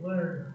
But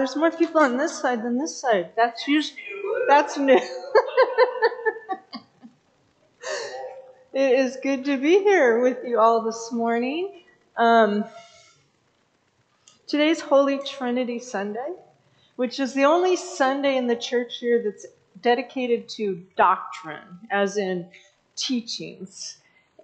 there's more people on this side than this side. That's usually that's new. it is good to be here with you all this morning. Um, today's Holy Trinity Sunday, which is the only Sunday in the church year that's dedicated to doctrine, as in teachings.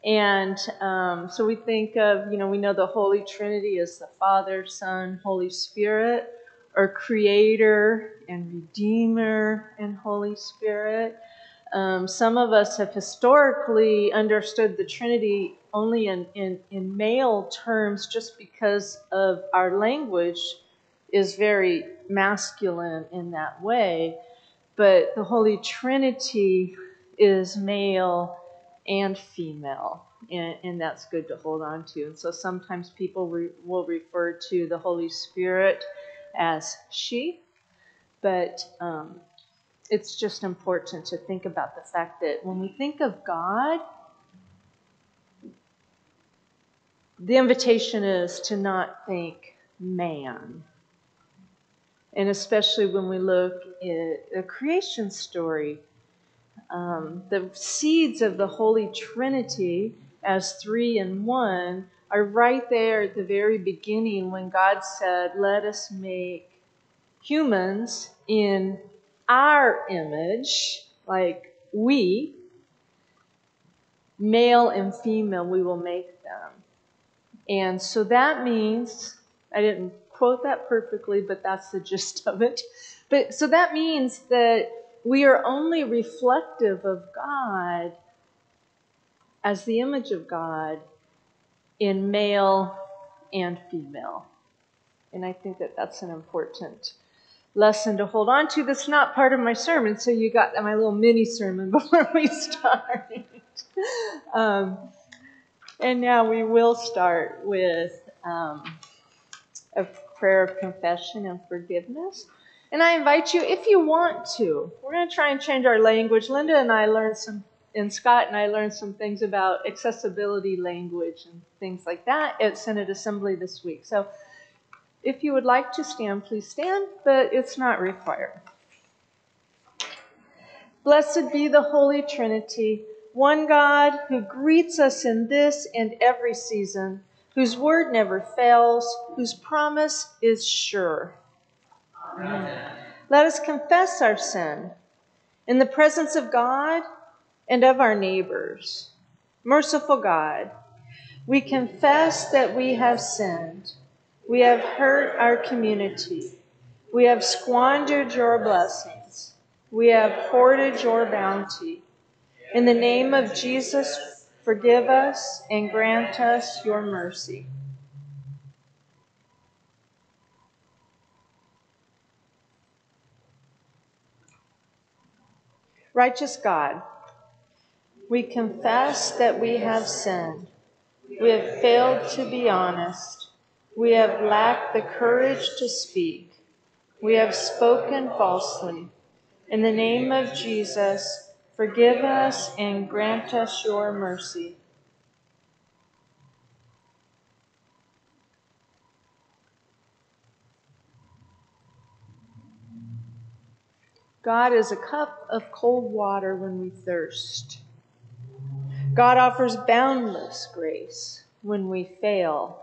And um, so we think of, you know, we know the Holy Trinity is the Father, Son, Holy Spirit, or Creator and Redeemer and Holy Spirit. Um, some of us have historically understood the Trinity only in, in, in male terms just because of our language is very masculine in that way. But the Holy Trinity is male and female, and, and that's good to hold on to. And so sometimes people re, will refer to the Holy Spirit as she, but um, it's just important to think about the fact that when we think of God, the invitation is to not think man. And especially when we look at the creation story, um, the seeds of the Holy Trinity as three and one are right there at the very beginning when God said, Let us make humans in our image, like we, male and female, we will make them. And so that means, I didn't quote that perfectly, but that's the gist of it. But so that means that we are only reflective of God as the image of God in male and female. And I think that that's an important lesson to hold on to. That's not part of my sermon, so you got my little mini sermon before we start. um, and now we will start with um, a prayer of confession and forgiveness. And I invite you, if you want to, we're going to try and change our language. Linda and I learned some, and Scott and I learned some things about accessibility language and things like that at Synod Assembly this week. So if you would like to stand, please stand, but it's not required. Blessed be the Holy Trinity, one God who greets us in this and every season, whose word never fails, whose promise is sure. Amen. Let us confess our sin in the presence of God and of our neighbors. Merciful God, we confess that we have sinned. We have hurt our community. We have squandered your blessings. We have hoarded your bounty. In the name of Jesus, forgive us and grant us your mercy. Righteous God, we confess that we have sinned. We have failed to be honest. We have lacked the courage to speak. We have spoken falsely. In the name of Jesus, forgive us and grant us your mercy. God is a cup of cold water when we thirst. God offers boundless grace when we fail.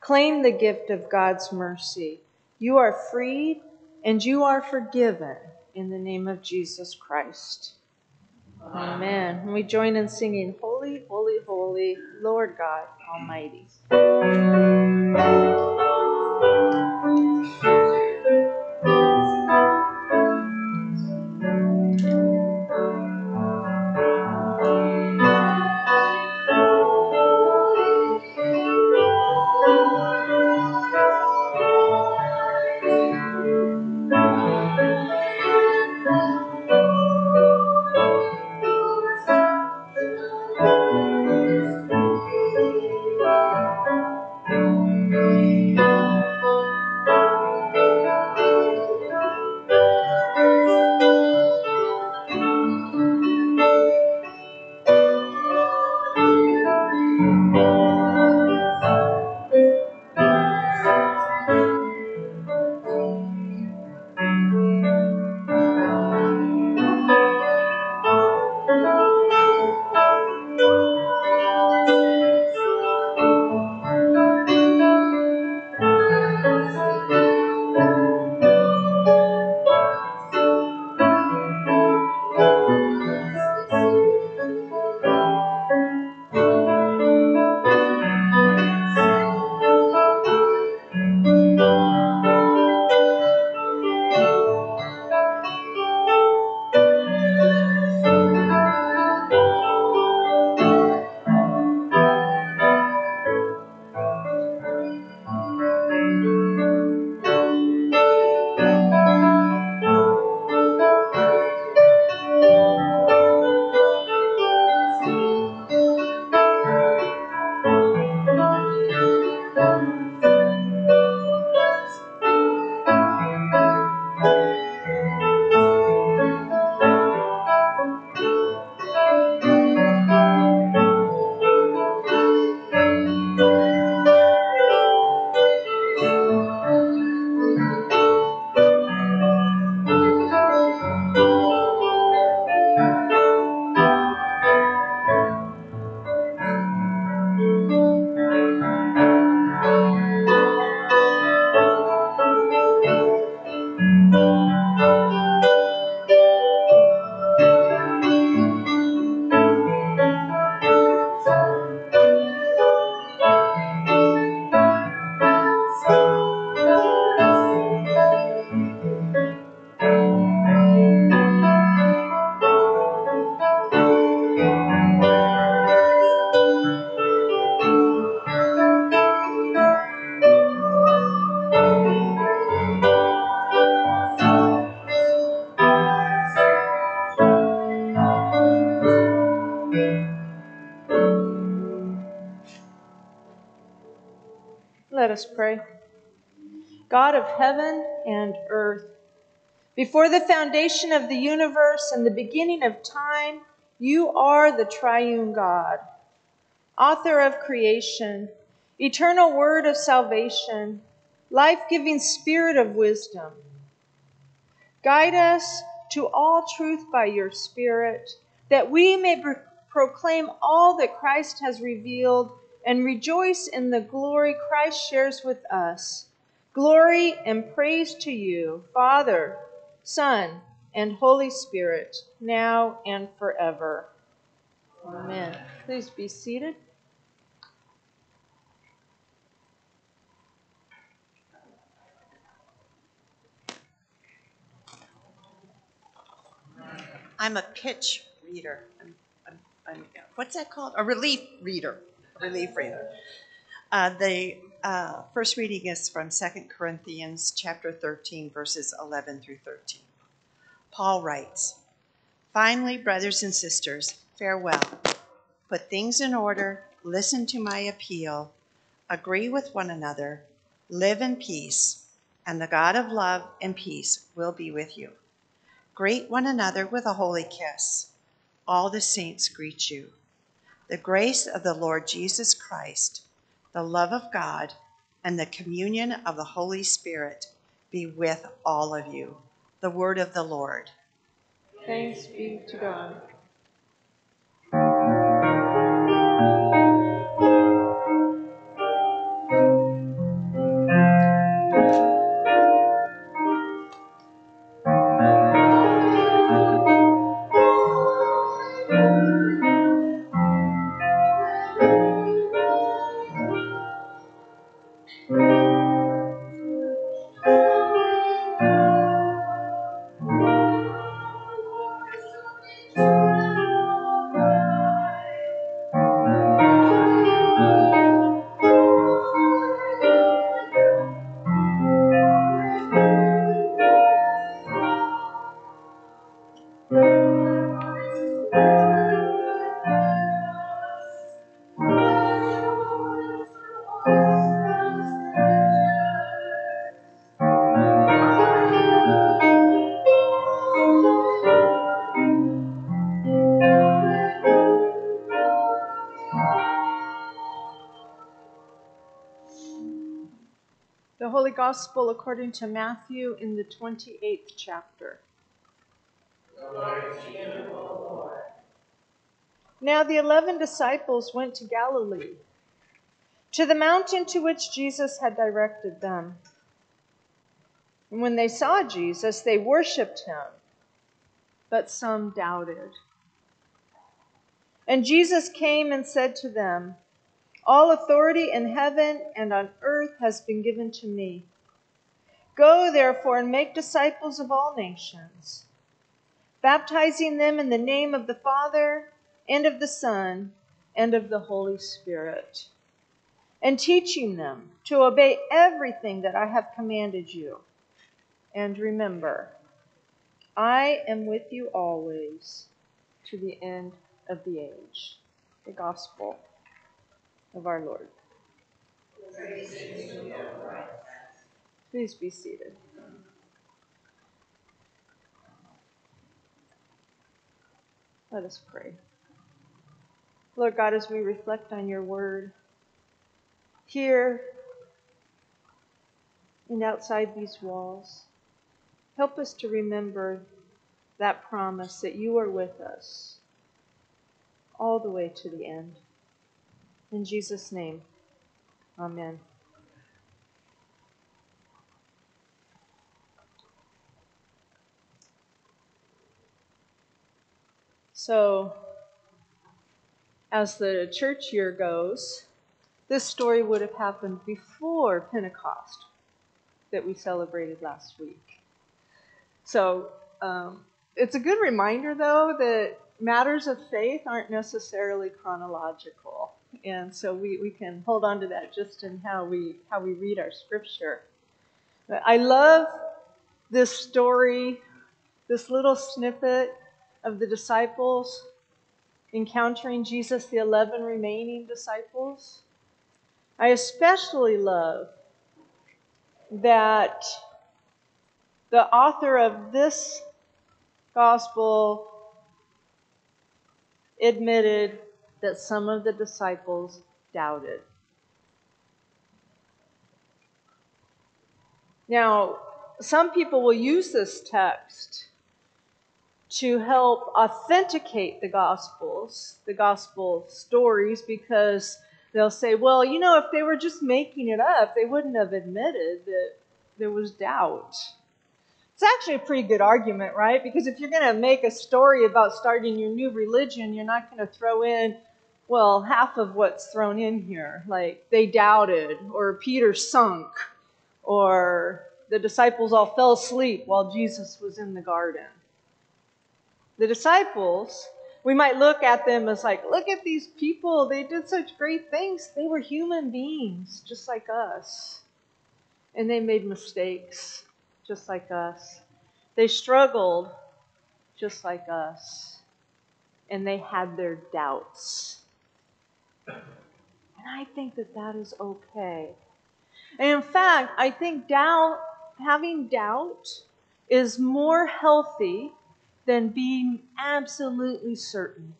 Claim the gift of God's mercy. You are freed and you are forgiven in the name of Jesus Christ. Amen. And we join in singing, Holy, Holy, Holy, Lord God Almighty. Of heaven and earth, before the foundation of the universe and the beginning of time, you are the triune God, author of creation, eternal word of salvation, life giving spirit of wisdom. Guide us to all truth by your Spirit, that we may pro- proclaim all that Christ has revealed and rejoice in the glory Christ shares with us. Glory and praise to you, Father, Son, and Holy Spirit, now and forever. Amen. Please be seated. I'm a pitch reader. I'm, I'm, I'm, what's that called? A relief reader. A relief reader. Uh, the uh, first reading is from 2 Corinthians chapter 13, verses 11 through 13. Paul writes, Finally, brothers and sisters, farewell. Put things in order, listen to my appeal, agree with one another, live in peace, and the God of love and peace will be with you. Greet one another with a holy kiss. All the saints greet you. The grace of the Lord Jesus Christ, the love of God, and the communion of the Holy Spirit be with all of you. The word of the Lord. Thanks be to God. Gospel according to Matthew in the 28th chapter. Now the eleven disciples went to Galilee, to the mountain to which Jesus had directed them. And when they saw Jesus, they worshipped him, but some doubted. And Jesus came and said to them, All authority in heaven and on earth has been given to me. Go, therefore, and make disciples of all nations, baptizing them in the name of the Father, and of the Son, and of the Holy Spirit, and teaching them to obey everything that I have commanded you. And remember, I am with you always to the end of the age. The Gospel of our Lord. Please be seated. Let us pray. Lord God, as we reflect on your word, here and outside these walls, help us to remember that promise that you are with us all the way to the end. In Jesus' name, amen. So, as the church year goes, this story would have happened before Pentecost that we celebrated last week. So, um, it's a good reminder, though, that matters of faith aren't necessarily chronological. And so we, we can hold on to that just in how we how we read our scripture. I love this story, this little snippet of the disciples encountering Jesus, the 11 remaining disciples. I especially love that the author of this gospel admitted that some of the disciples doubted. Now, some people will use this text to help authenticate the Gospels, the Gospel stories, because they'll say, well, you know, if they were just making it up, they wouldn't have admitted that there was doubt. It's actually a pretty good argument, right? Because if you're going to make a story about starting your new religion, you're not going to throw in, well, half of what's thrown in here. Like they doubted, or Peter sunk, or the disciples all fell asleep while Jesus was in the garden. The disciples, we might look at them as like, look at these people. They did such great things. They were human beings, just like us. And they made mistakes, just like us. They struggled, just like us. And they had their doubts. And I think that that is okay. And in fact, I think doubt, having doubt, is more healthy than being absolutely certain.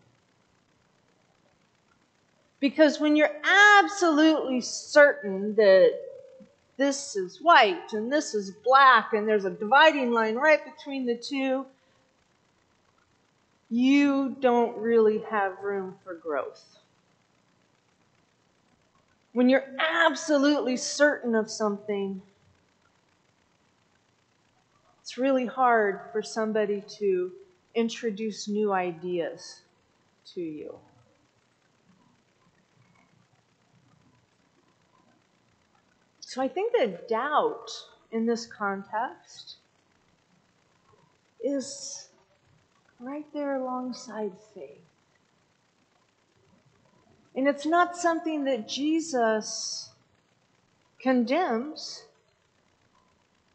Because when you're absolutely certain that this is white and this is black and there's a dividing line right between the two, you don't really have room for growth. When you're absolutely certain of something, it's really hard for somebody to introduce new ideas to you. So I think that doubt in this context is right there alongside faith. And it's not something that Jesus condemns.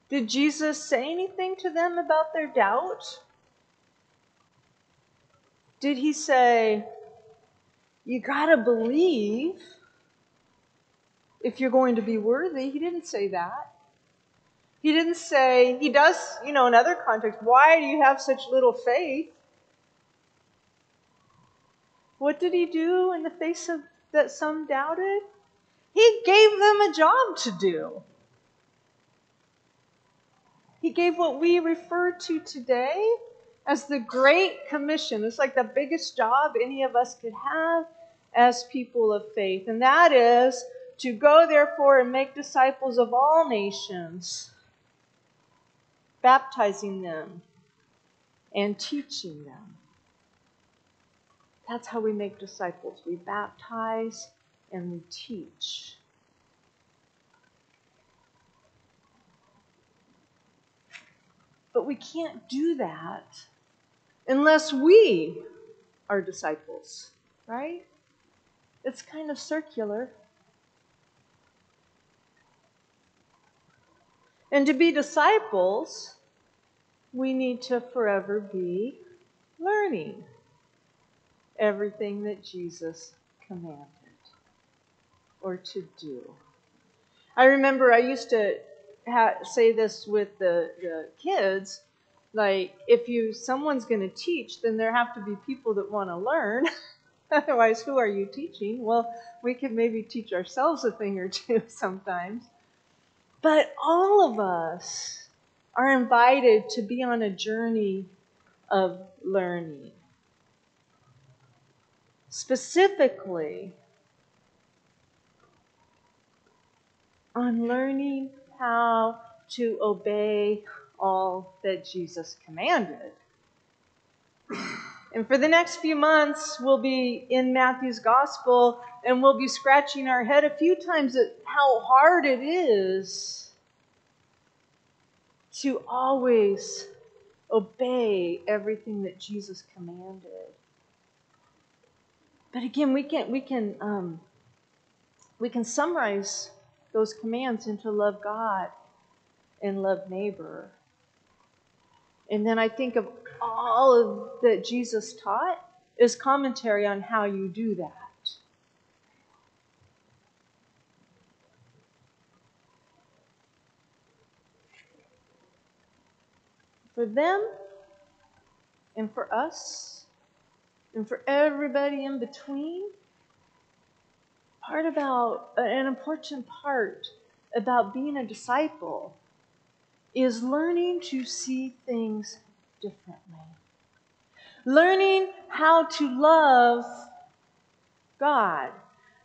Did Jesus say anything to them about their doubt? Did he say, You got to believe if you're going to be worthy? He didn't say that. He didn't say, He does, you know, in other contexts, why do you have such little faith? What did he do in the face of that some doubted? He gave them a job to do. He gave what we refer to today as the Great Commission. It's like the biggest job any of us could have as people of faith, and that is to go, therefore, and make disciples of all nations, baptizing them and teaching them. That's how we make disciples. We baptize and we teach. But we can't do that unless we are disciples, right? It's kind of circular. And to be disciples, we need to forever be learning everything that Jesus commanded or to do. I remember I used to ha- say this with the, the kids like if you someone's going to teach then there have to be people that want to learn. Otherwise who are you teaching? Well we could maybe teach ourselves a thing or two sometimes. But all of us are invited to be on a journey of learning. Specifically on learning how to obey all that Jesus commanded. And for the next few months, we'll be in Matthew's gospel and we'll be scratching our head a few times at how hard it is to always obey everything that Jesus commanded. But again, we can we can um, we can summarize those commands and to love God and love neighbor. And then I think of all of that Jesus taught is commentary on how you do that. For them and for us and for everybody in between. Part about uh, an important part about being a disciple is learning to see things differently. Learning how to love God.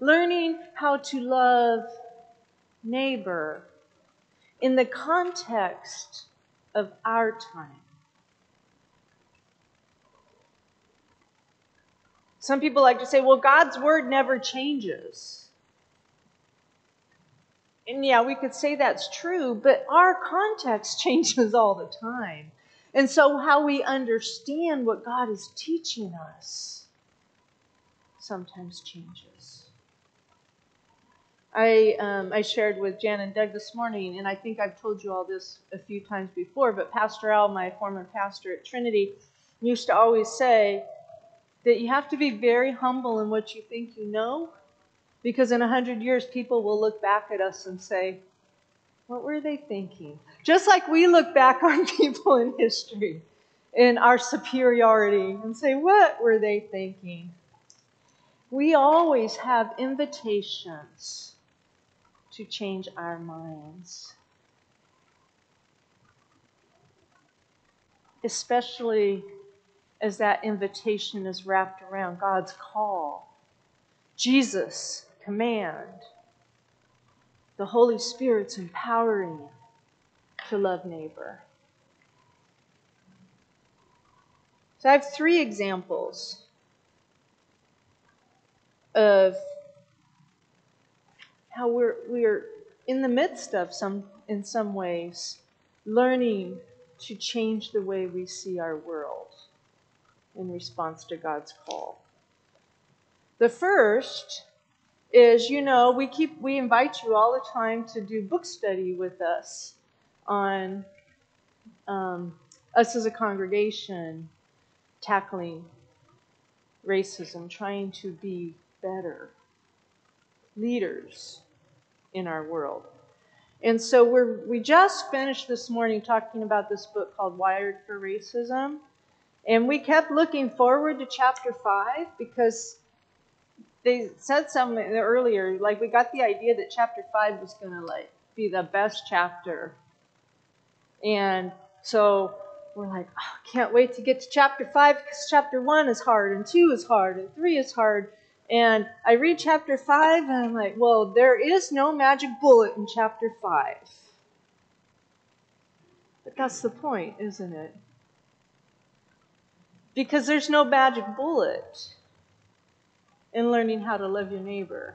Learning how to love neighbor in the context of our time. Some people like to say, well, God's word never changes. And yeah, we could say that's true, but our context changes all the time. And so, how we understand what God is teaching us sometimes changes. I, um, I shared with Jan and Doug this morning, and I think I've told you all this a few times before, but Pastor Al, my former pastor at Trinity, used to always say that you have to be very humble in what you think you know, because in a hundred years, people will look back at us and say, what were they thinking? Just like we look back on people in history in our superiority and say, what were they thinking? We always have invitations to change our minds. Especially as that invitation is wrapped around God's call, Jesus' command, the Holy Spirit's empowering to love neighbor. So I have three examples of how we're we're in the midst of some in some ways learning to change the way we see our world in response to God's call. The first is, you know, we keep we invite you all the time to do book study with us on um, us as a congregation tackling racism, trying to be better leaders in our world. And so we're we just finished this morning talking about this book called Wired for Racism. And we kept looking forward to chapter 5 because they said something earlier like we got the idea that chapter 5 was going to like be the best chapter. And so we're like, oh, can't wait to get to chapter 5 because chapter 1 is hard and 2 is hard and 3 is hard. And I read chapter 5 and I'm like, well, there is no magic bullet in chapter 5. But that's the point, isn't it? Because there's no magic bullet in learning how to love your neighbor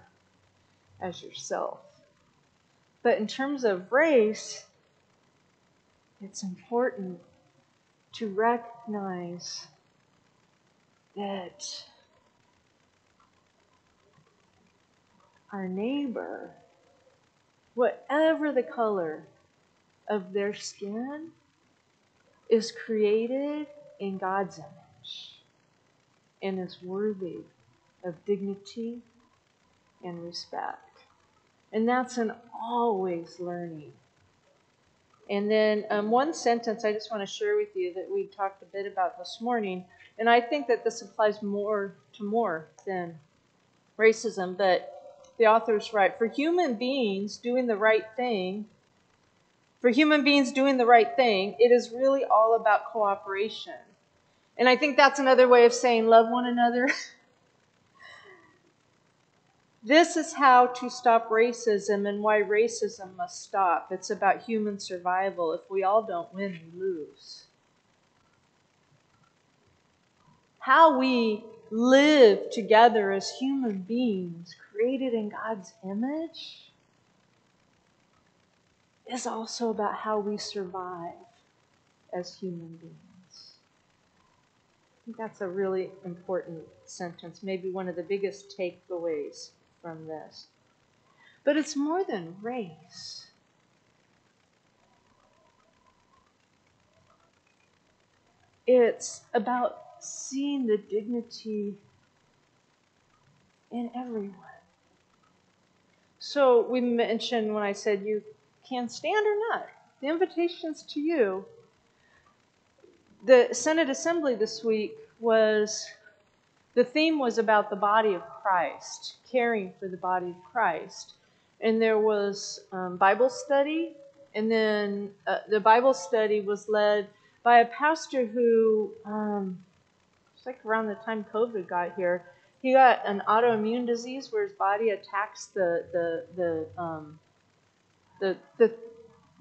as yourself. But in terms of race, it's important to recognize that our neighbor, whatever the color of their skin, is created in God's image and is worthy of dignity and respect. And that's an always learning. And then um, one sentence I just want to share with you that we talked a bit about this morning, and I think that this applies more to more than racism, but the author's right. For human beings doing the right thing, for human beings doing the right thing, it is really all about cooperation. And I think that's another way of saying love one another. this is how to stop racism and why racism must stop. It's about human survival. If we all don't win, we lose. How we live together as human beings created in God's image is also about how we survive as human beings. That's a really important sentence, maybe one of the biggest takeaways from this. But it's more than race. It's about seeing the dignity in everyone. So we mentioned when I said you can stand or not, the invitation's to you. The Synod Assembly this week was the theme was about the body of Christ, caring for the body of Christ. And there was um, Bible study, and then uh, the Bible study was led by a pastor who, um, it's like around the time COVID got here, he got an autoimmune disease where his body attacks the the the um, the the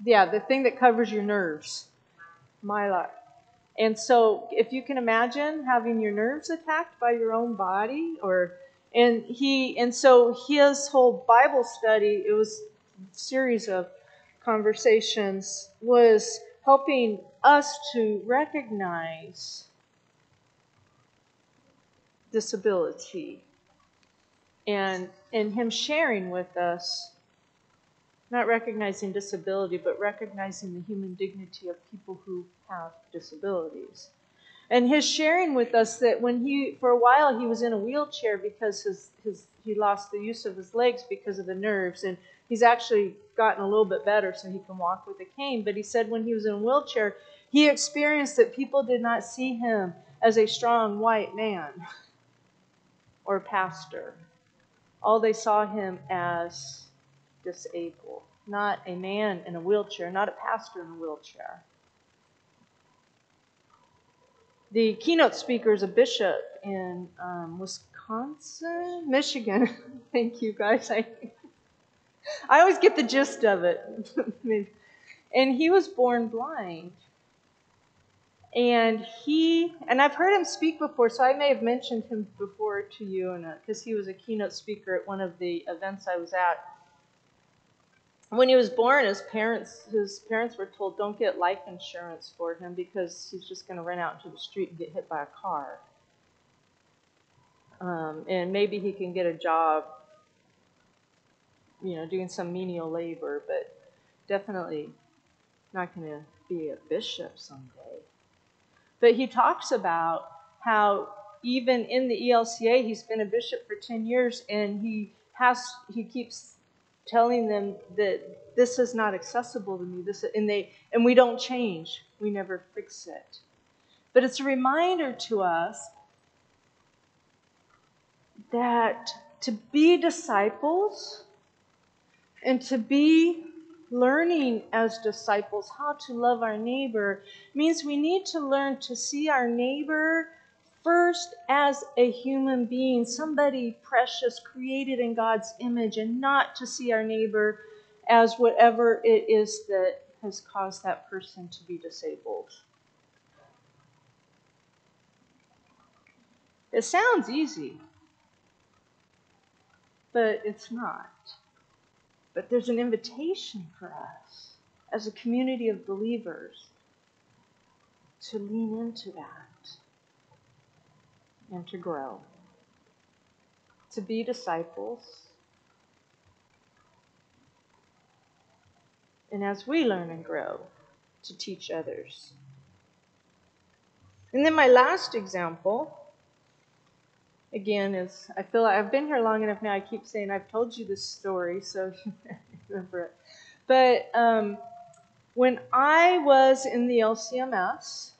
yeah the thing that covers your nerves, myelin. And so, if you can imagine having your nerves attacked by your own body, or and he and so his whole Bible study, it was a series of conversations, was helping us to recognize disability and and him sharing with us not recognizing disability but recognizing the human dignity of people who have disabilities. And his sharing with us that when he for a while he was in a wheelchair because his, his he lost the use of his legs because of the nerves. And he's actually gotten a little bit better so he can walk with a cane. But he said when he was in a wheelchair he experienced that people did not see him as a strong white man or pastor. All they saw him as disabled, not a man in a wheelchair, not a pastor in a wheelchair. The keynote speaker is a bishop in um, Wisconsin, Michigan. Thank you, guys. I, I always get the gist of it. and he was born blind. And he, and I've heard him speak before, so I may have mentioned him before to you, because he was a keynote speaker at one of the events I was at. When he was born, his parents, his parents were told, "Don't get life insurance for him because he's just going to run out into the street and get hit by a car." Um, and maybe he can get a job, you know, doing some menial labor, but definitely not going to be a bishop someday. But he talks about how even in the ELCA, he's been a bishop for 10 years and he has he keeps telling them that this is not accessible to me this and they and we don't change. We never fix it. But it's a reminder to us that to be disciples and to be learning as disciples how to love our neighbor means we need to learn to see our neighbor first as a human being, somebody precious created in God's image, and not to see our neighbor as whatever it is that has caused that person to be disabled. It sounds easy, but it's not. But there's an invitation for us as a community of believers to lean into that and to grow, to be disciples. And as we learn and grow, to teach others. And then my last example again is I feel like I've been here long enough now. I keep saying I've told you this story, so remember it. But um, when I was in the LCMS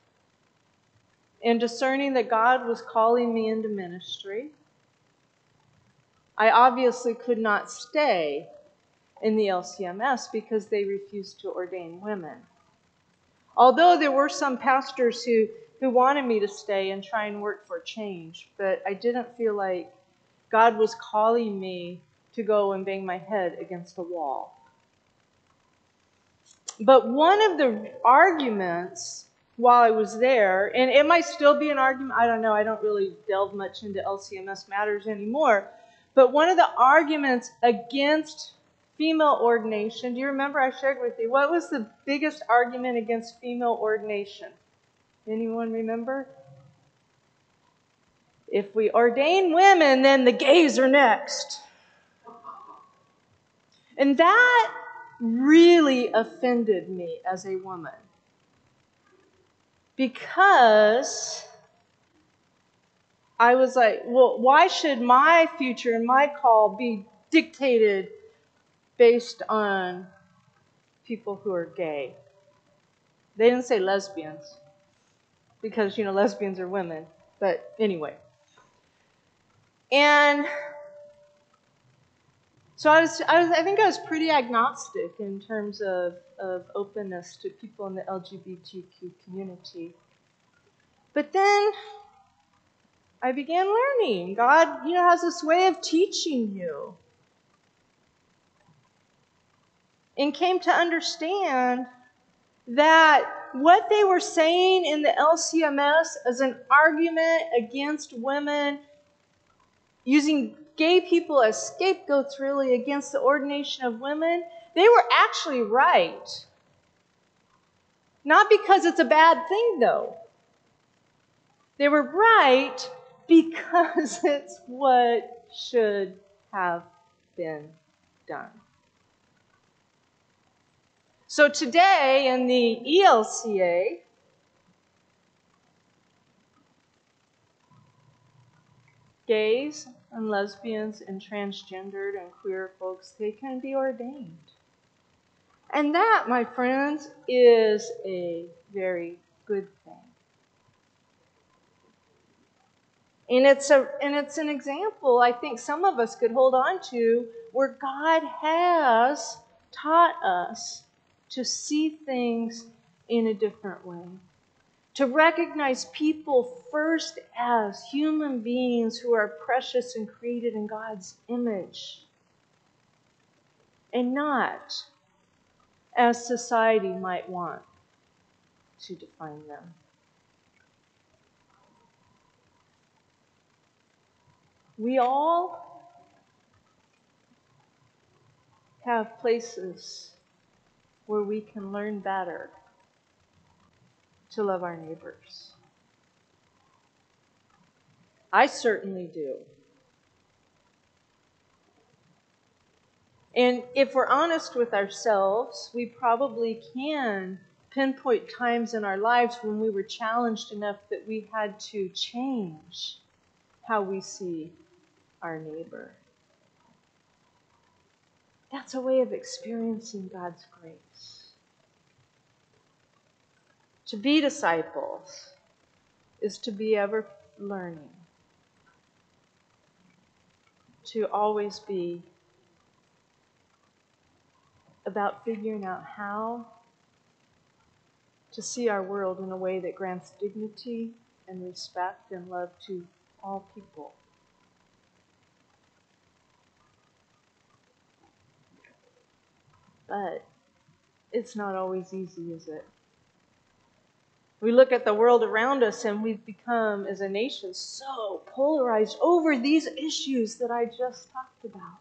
and discerning that God was calling me into ministry, I obviously could not stay in the LCMS because they refused to ordain women. Although there were some pastors who who wanted me to stay and try and work for change, but I didn't feel like God was calling me to go and bang my head against a wall. But one of the arguments while I was there, and it might still be an argument, I don't know, I don't really delve much into LCMS matters anymore, but one of the arguments against female ordination, do you remember I shared with you, what was the biggest argument against female ordination? Anyone remember? If we ordain women, then the gays are next. And that really offended me as a woman. Because I was like, well, why should my future and my call be dictated based on people who are gay? They didn't say lesbians. because, you know, lesbians are women. But anyway. And so I was, I was, I think I was pretty agnostic in terms of, of openness to people in the LGBTQ community. But then I began learning. God, you know, has this way of teaching you. And came to understand that what they were saying in the LCMS as an argument against women, using gay people as scapegoats really against the ordination of women, they were actually right. Not because it's a bad thing, though. They were right because it's what should have been done. So today in the ELCA, gays and lesbians and transgendered and queer folks, they can be ordained. And that, my friends, is a very good thing. And it's a and it's an example I think some of us could hold on to where God has taught us to see things in a different way. To recognize people first as human beings who are precious and created in God's image, and not as society might want to define them. We all have places where we can learn better to love our neighbors. I certainly do. And if we're honest with ourselves, we probably can pinpoint times in our lives when we were challenged enough that we had to change how we see our neighbor. That's a way of experiencing God's grace. To be disciples is to be ever learning, to always be about figuring out how to see our world in a way that grants dignity and respect and love to all people. But it's not always easy, is it? We look at the world around us and we've become, as a nation, so polarized over these issues that I just talked about.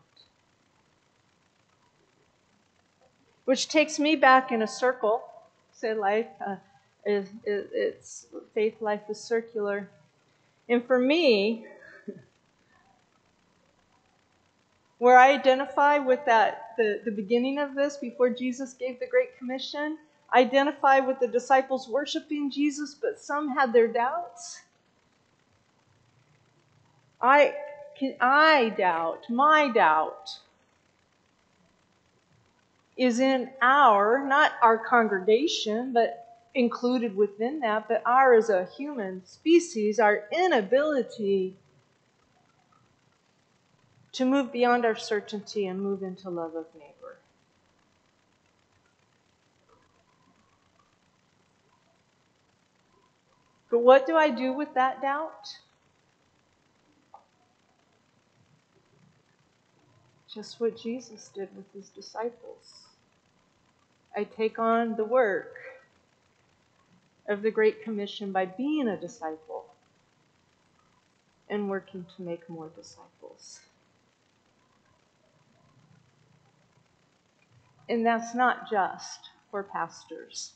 Which takes me back in a circle. Say life uh, is, is it's faith life is circular. And for me, where I identify with that the, the beginning of this before Jesus gave the Great Commission, identify with the disciples worshiping Jesus, but some had their doubts. I can I doubt, my doubt is in our, not our congregation, but included within that, but our as a human species, our inability to move beyond our certainty and move into love of neighbor. But what do I do with that doubt? Just what Jesus did with his disciples. I take on the work of the Great Commission by being a disciple and working to make more disciples. And that's not just for pastors,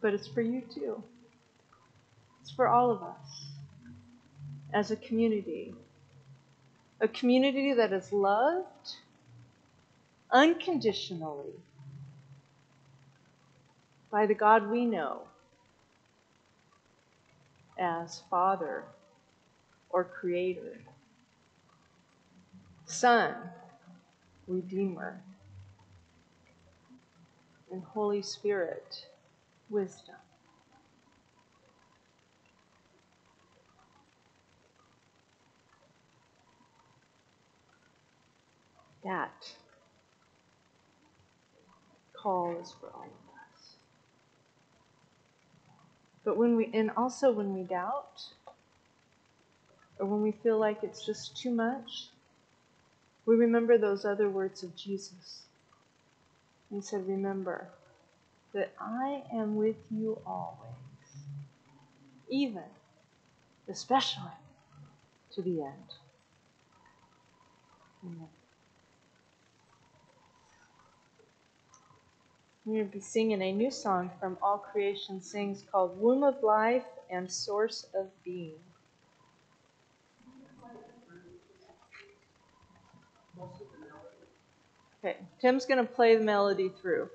but it's for you too. It's for all of us as a community. A community that is loved unconditionally by the God we know as Father or Creator, Son, Redeemer and Holy Spirit wisdom. That call is for all of us. But when we, and also when we doubt, or when we feel like it's just too much, we remember those other words of Jesus. He said, Remember that I am with you always, even, especially, to the end. Amen. We're going to be singing a new song from All Creation Sings called Womb of Life and Source of Being. Okay, Tim's going to play the melody through.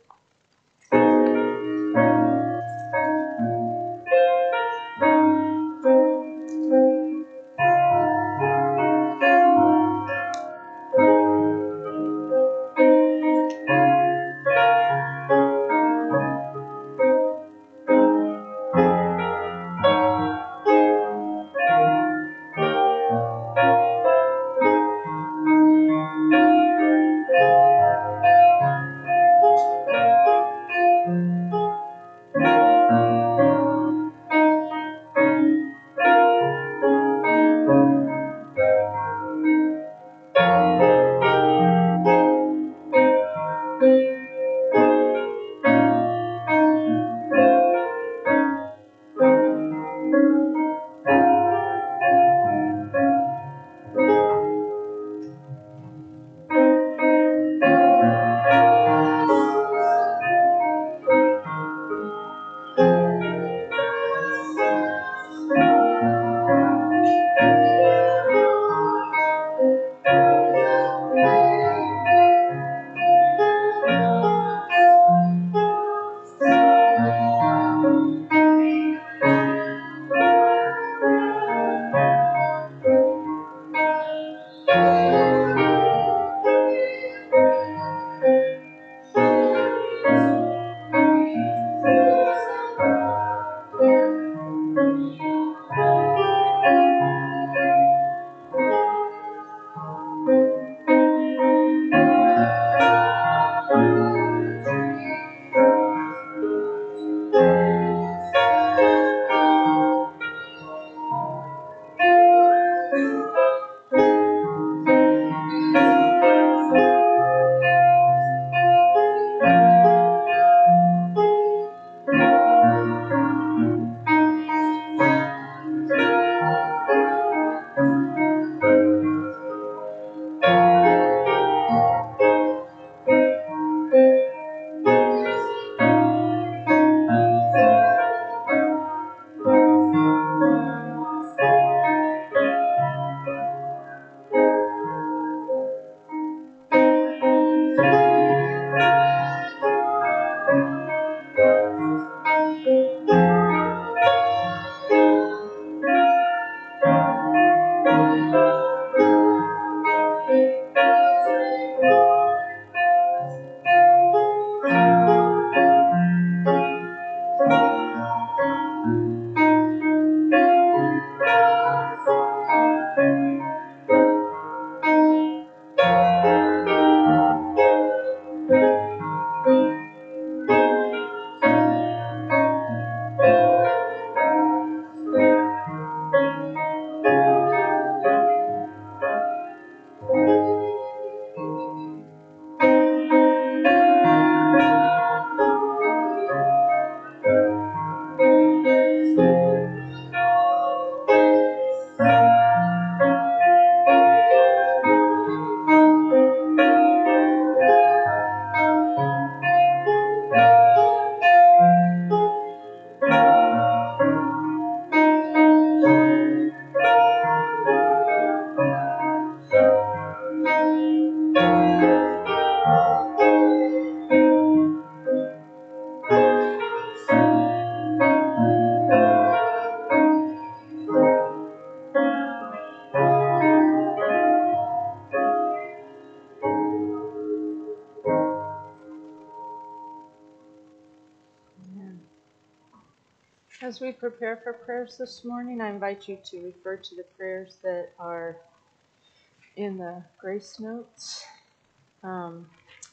Prepare for prayers this morning, I invite you to refer to the prayers that are in the grace notes Um,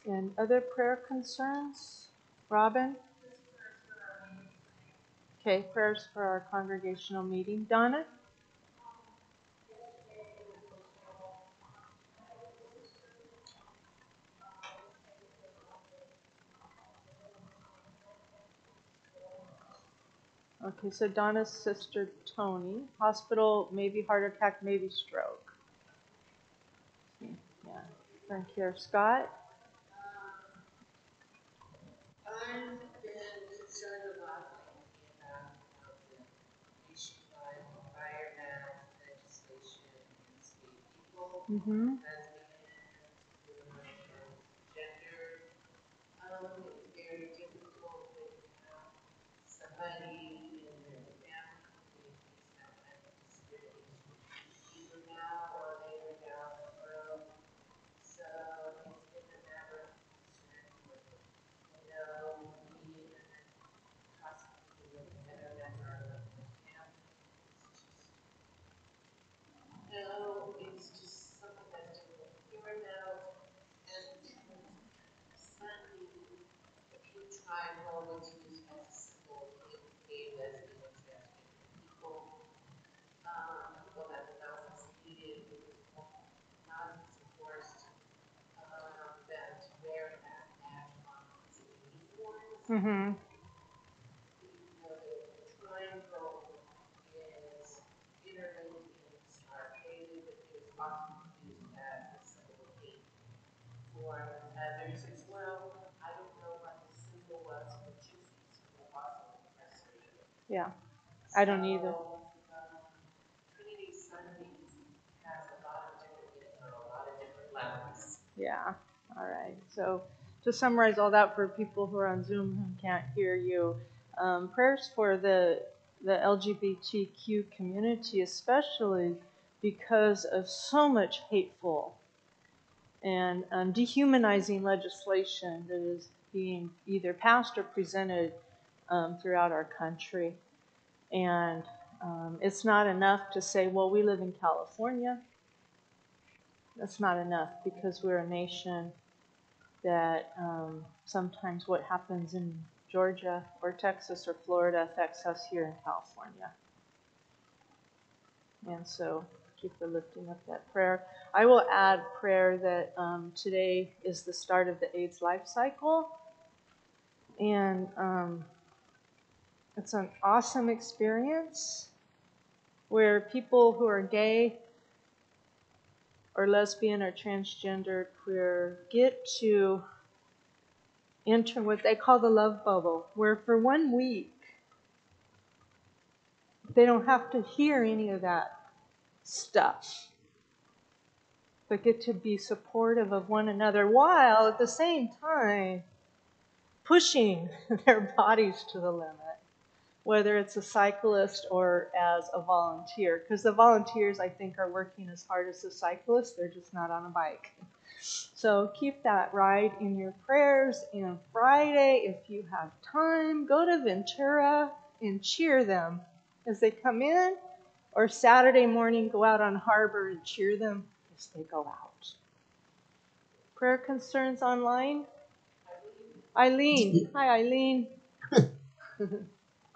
and other prayer concerns? Robin? Okay, prayers for our congregational meeting. Donna? Okay, so Donna's sister Tony, hospital, maybe heart attack, maybe stroke. Yeah, thank you. Scott? Been It's just, no, it's just something that's difficult to hear about. And suddenly, if you try always use as a symbol, gay, lesbian, transgender people, um, people that are not succeeded, not forced, um, them to wear that badge on uniforms. Mm-hmm. The triangle is interlinked in Star Daily, but it was often used as a symbol of hate for others as well. I don't know what the symbol was for Jesus, was also incarcerated. Yeah, I don't either. Um, Trinity Sundays has a lot of different, a lot of different levels. Yeah, all right. So to summarize all that for people who are on Zoom who can't hear you, um, prayers for the the LGBTQ community, especially because of so much hateful and um, dehumanizing legislation that is being either passed or presented um, throughout our country. And um, it's not enough to say, well, we live in California. That's not enough because we're a nation that um, sometimes what happens in Georgia or Texas or Florida affects us here in California. And so keep for lifting up that prayer. I will add prayer that um, today is the start of the AIDS/LifeCycle. And um, it's an awesome experience where people who are gay or lesbian or transgender queer get to enter what they call the love bubble, where for one week they don't have to hear any of that stuff, but get to be supportive of one another while at the same time pushing their bodies to the limit whether it's a cyclist or as a volunteer. Because the volunteers, I think, are working as hard as the cyclists, they're just not on a bike. So keep that ride in your prayers. And Friday, if you have time, go to Ventura and cheer them as they come in. Or Saturday morning, go out on harbor and cheer them as they go out. Prayer concerns online? Eileen. Hi, Eileen.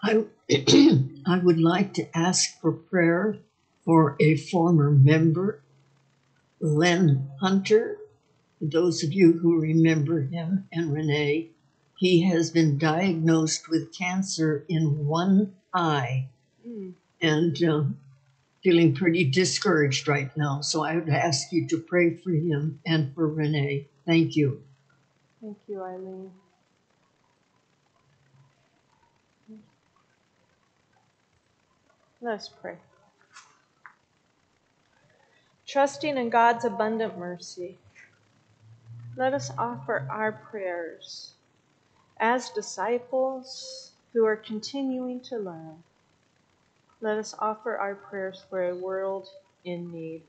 I, I would like to ask for prayer for a former member, Len Hunter. Those of you who remember him and Renee, he has been diagnosed with cancer in one eye Mm. and uh, feeling pretty discouraged right now. So I would ask you to pray for him and for Renee. Thank you. Thank you, Eileen. Let's pray. Trusting in God's abundant mercy, let us offer our prayers as disciples who are continuing to learn. Let us offer our prayers for a world in need.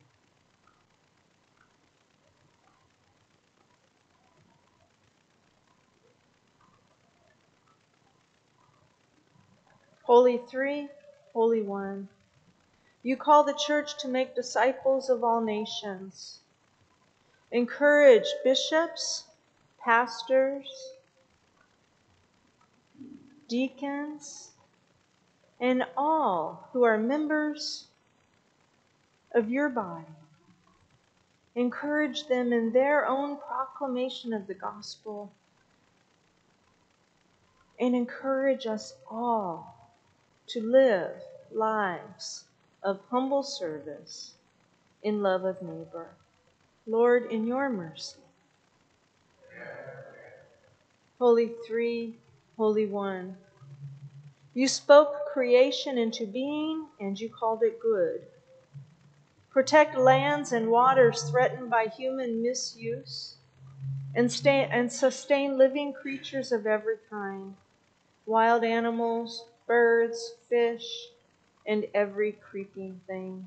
Holy Three, Holy One, you call the church to make disciples of all nations. Encourage bishops, pastors, deacons, and all who are members of your body. Encourage them in their own proclamation of the gospel. And encourage us all to live lives of humble service in love of neighbor. Lord, in your mercy. Holy Three, Holy One, you spoke creation into being and you called it good. Protect lands and waters threatened by human misuse and, stay, and sustain living creatures of every kind wild animals, birds, fish, and every creeping thing.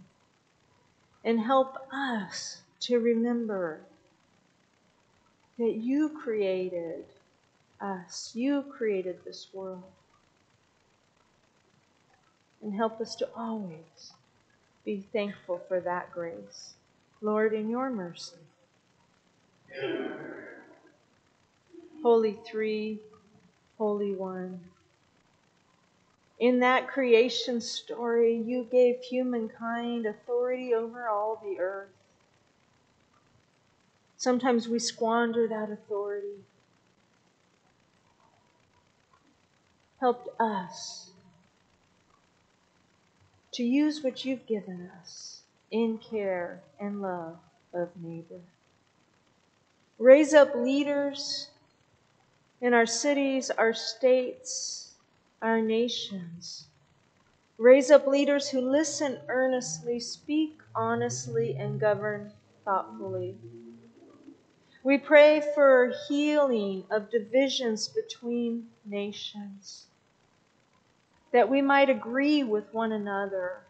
And help us to remember that you created us, you created this world. And help us to always be thankful for that grace. Lord, in your mercy. Holy Three, Holy One. In that creation story, you gave humankind authority over all the earth. Sometimes we squander that authority. Helped us to use what you've given us in care and love of neighbor. Raise up leaders in our cities, our states, our nations. Raise up leaders who listen earnestly, speak honestly, and govern thoughtfully. We pray for healing of divisions between nations, that we might agree with one another,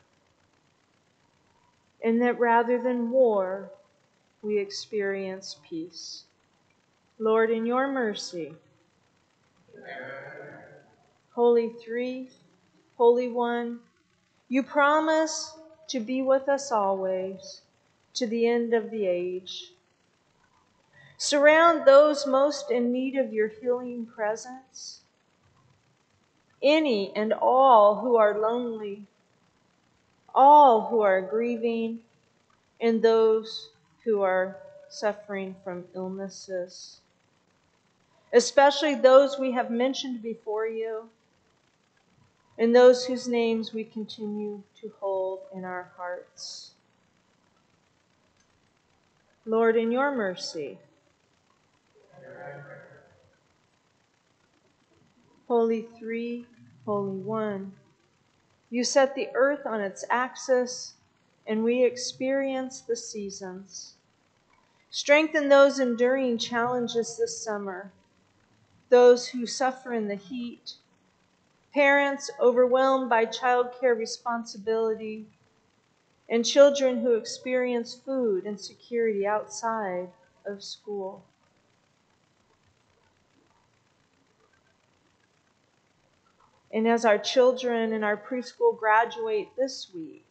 and that rather than war, we experience peace. Lord, in your mercy, Holy Three, Holy One, you promise to be with us always to the end of the age. Surround those most in need of your healing presence. Any and all who are lonely, all who are grieving, and those who are suffering from illnesses, especially those we have mentioned before you, and those whose names we continue to hold in our hearts. Lord, in your mercy, Holy Three, Holy One, you set the earth on its axis, and we experience the seasons. Strengthen those enduring challenges this summer, those who suffer in the heat, parents overwhelmed by childcare responsibility, and children who experience food insecurity outside of school. And as our children in our preschool graduate this week,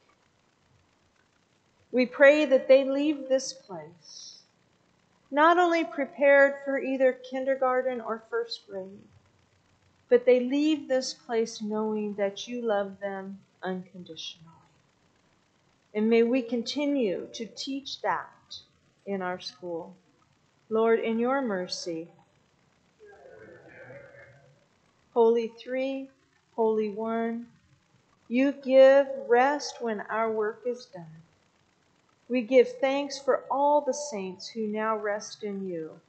we pray that they leave this place not only prepared for either kindergarten or first grade, but they leave this place knowing that you love them unconditionally. And may we continue to teach that in our school. Lord, in your mercy, Holy Three, Holy One, you give rest when our work is done. We give thanks for all the saints who now rest in you,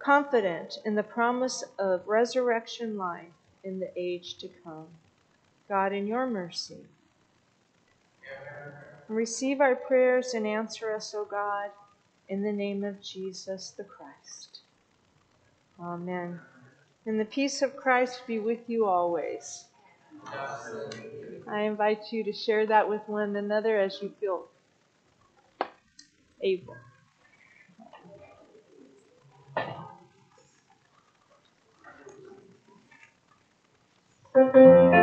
confident in the promise of resurrection life in the age to come. God, in your mercy, receive our prayers and answer us, O God, in the name of Jesus the Christ. Amen. And the peace of Christ be with you always. I invite you to share that with one another as you feel able. I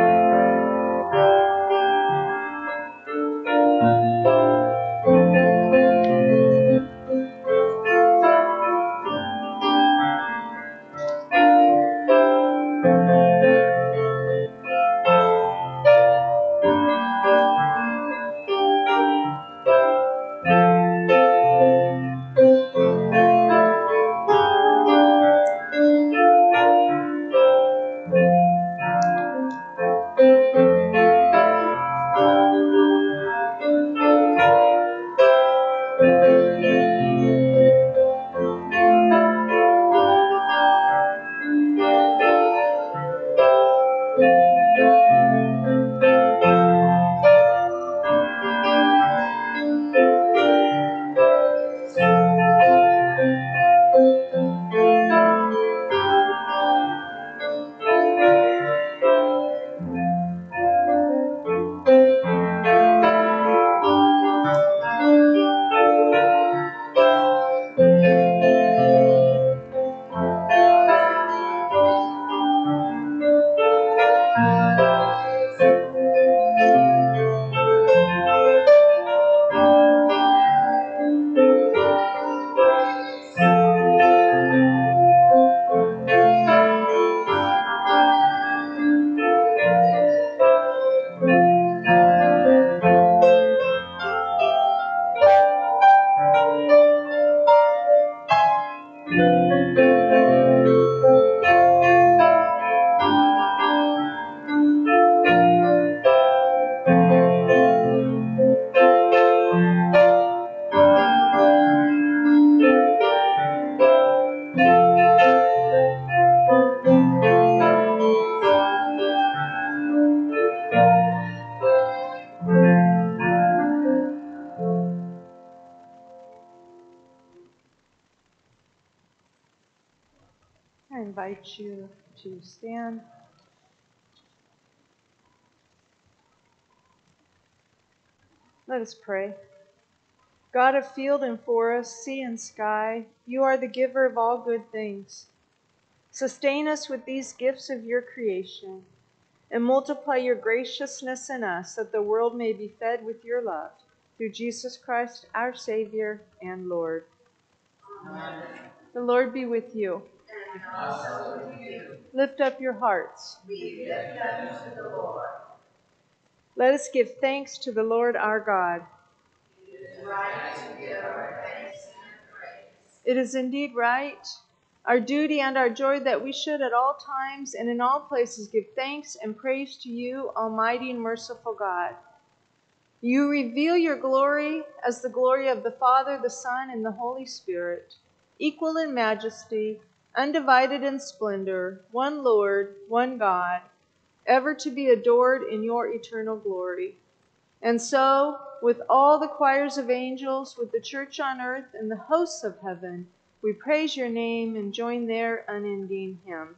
invite you to stand. Let us pray. God of field and forest, sea and sky, you are the giver of all good things. Sustain us with these gifts of your creation, and multiply your graciousness in us, that the world may be fed with your love. Through Jesus Christ, our Savior and Lord. Amen. The Lord be with you. Lift up your hearts. Let us give thanks to the Lord our God. It is indeed right, our duty and our joy that we should at all times and in all places give thanks and praise to you, Almighty and merciful God. You reveal your glory as the glory of the Father, the Son, and the Holy Spirit, equal in majesty, undivided in splendor, one Lord, one God, ever to be adored in your eternal glory. And so, with all the choirs of angels, with the church on earth, and the hosts of heaven, we praise your name and join their unending hymn.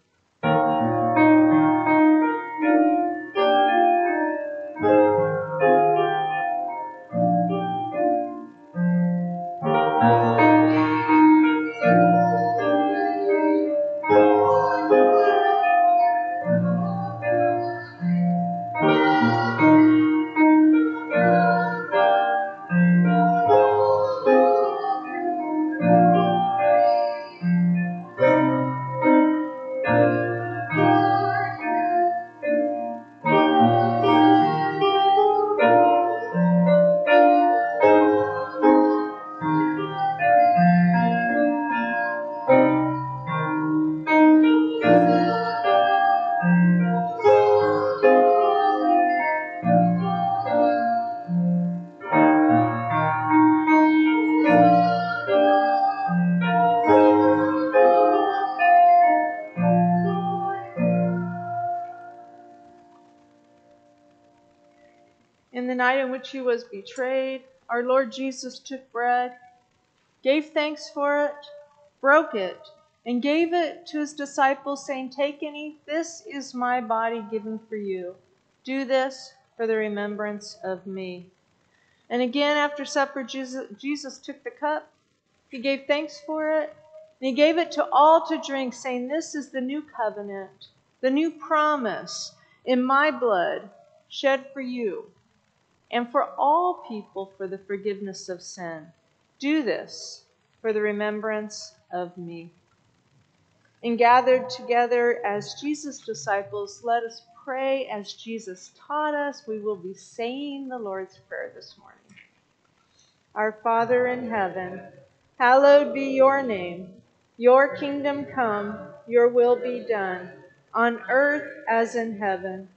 Which he was betrayed, our Lord Jesus took bread, gave thanks for it, broke it, and gave it to his disciples, saying, Take and eat, this is my body given for you. Do this for the remembrance of me. And again, after supper, Jesus, Jesus took the cup, he gave thanks for it, and he gave it to all to drink, saying, This is the new covenant, the new promise in my blood shed for you and for all people for the forgiveness of sin. Do this for the remembrance of me. And gathered together as Jesus' disciples, let us pray as Jesus taught us. We will be saying the Lord's Prayer this morning. Our Father in heaven, hallowed be your name. Your kingdom come, your will be done, on earth as in heaven.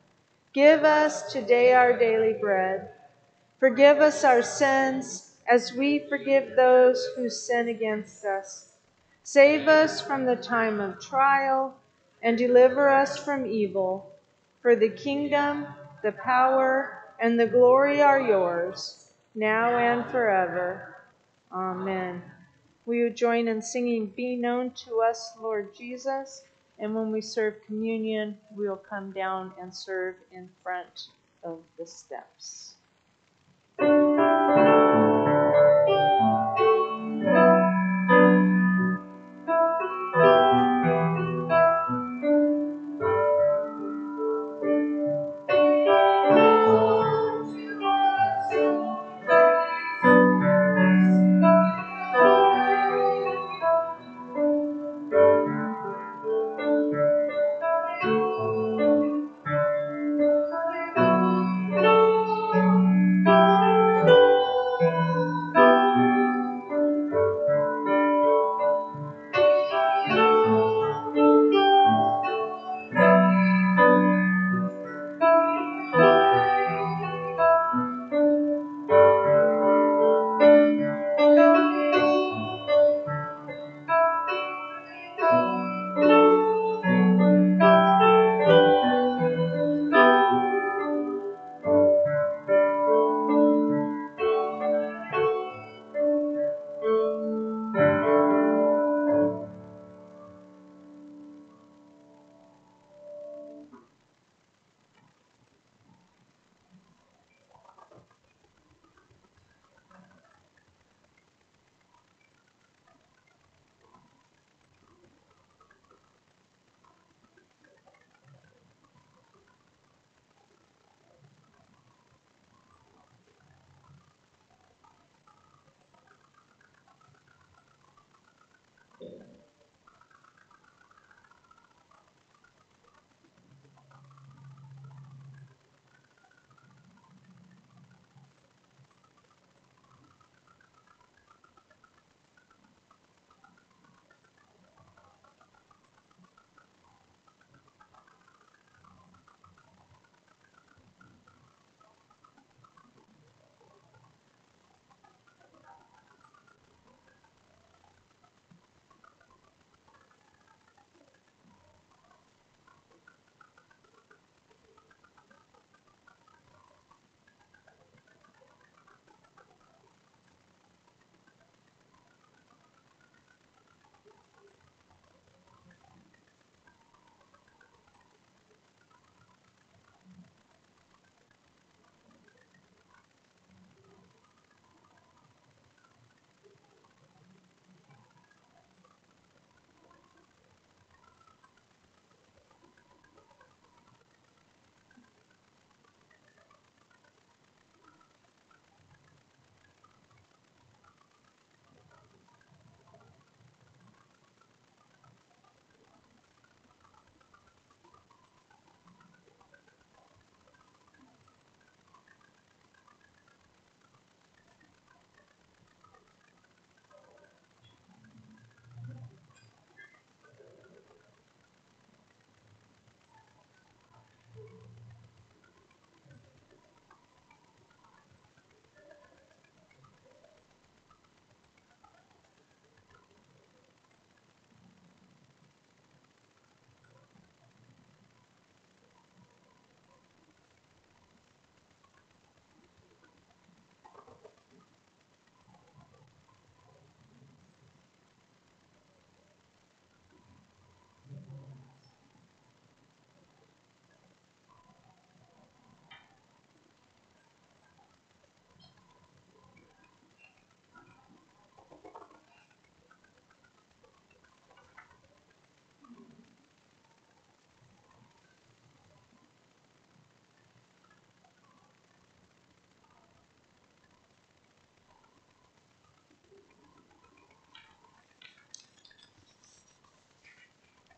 Give us today our daily bread. Forgive us our sins as we forgive those who sin against us. Save us from the time of trial and deliver us from evil. For the kingdom, the power, and the glory are yours, now and forever. Amen. We will you join in singing Be Known to Us, Lord Jesus? And when we serve communion, we'll come down and serve in front of the steps. Thank you.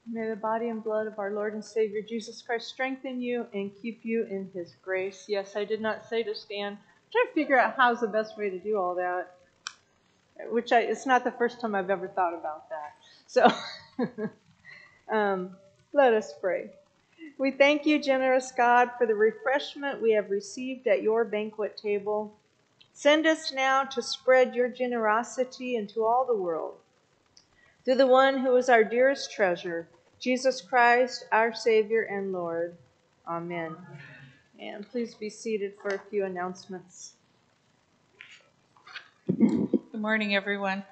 May the body and blood of our Lord and Savior Jesus Christ strengthen you and keep you in his grace. Yes, I did not say to stand. I'm trying to figure out how's the best way to do all that. Which I, it's not the first time I've ever thought about that. So um, let us pray. We thank you, generous God, for the refreshment we have received at your banquet table. Send us now to spread your generosity into all the world. Through the one who is our dearest treasure, Jesus Christ, our Savior and Lord. Amen. And please be seated for a few announcements. Good morning, everyone.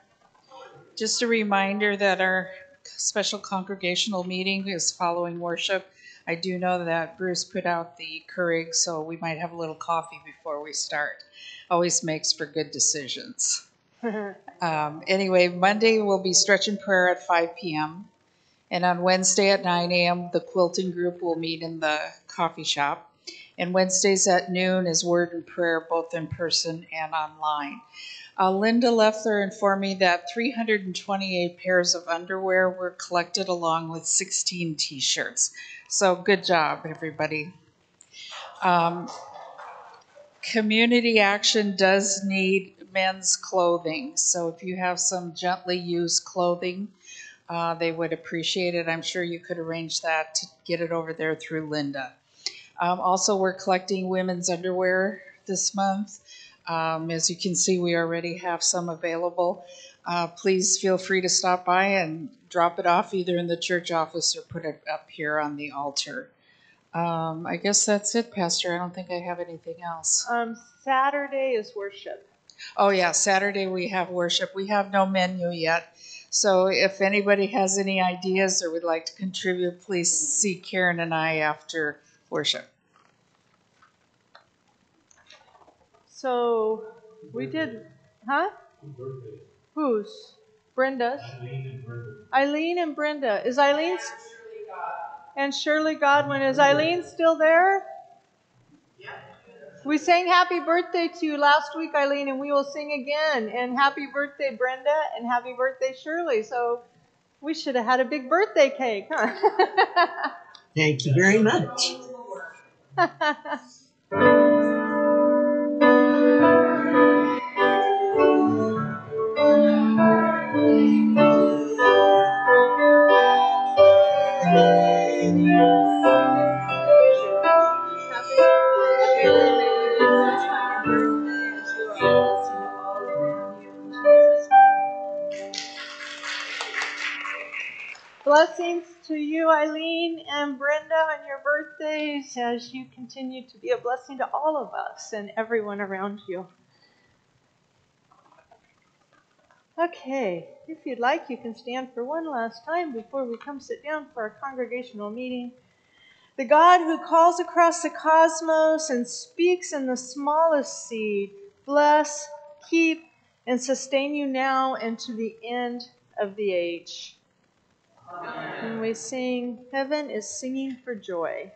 Just a reminder that our special congregational meeting is following worship. I do know that Bruce put out the Keurig, so we might have a little coffee before we start. Always makes for good decisions. Um, anyway, Monday will be stretch and prayer at 5 p.m. And on Wednesday at 9 a.m., the quilting group will meet in the coffee shop. And Wednesdays at noon is word and prayer, both in person and online. Uh, Linda Leffler informed me that 328 pairs of underwear were collected along with 16 t shirts. So good job, everybody. Um, community action does need men's clothing. So if you have some gently used clothing, uh, they would appreciate it. I'm sure you could arrange that to get it over there through Linda. Um, also, we're collecting women's underwear this month. Um, as you can see, we already have some available. Uh, please feel free to stop by and drop it off either in the church office or put it up here on the altar. Um, I guess that's it, Pastor. I don't think I have anything else. Um, Saturday is worship. Oh, yeah, Saturday we have worship. We have no menu yet. So if anybody has any ideas or would like to contribute, please see Karen and I after worship. So we did, huh? Whose? Brenda's. Eileen and Brenda. Eileen and Brenda. Is Eileen? And Shirley Godwin. Is Eileen still there? We sang happy birthday to you last week, Eileen, and we will sing again. And happy birthday, Brenda, and happy birthday, Shirley. So we should have had a big birthday cake, huh? Thank you very much. to you, Eileen and Brenda, on your birthdays as you continue to be a blessing to all of us and everyone around you. Okay, if you'd like, you can stand for one last time before we come sit down for our congregational meeting. The God who calls across the cosmos and speaks in the smallest seed, bless, keep, and sustain you now and to the end of the age. And we sing, Heaven is singing for joy.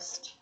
podcast.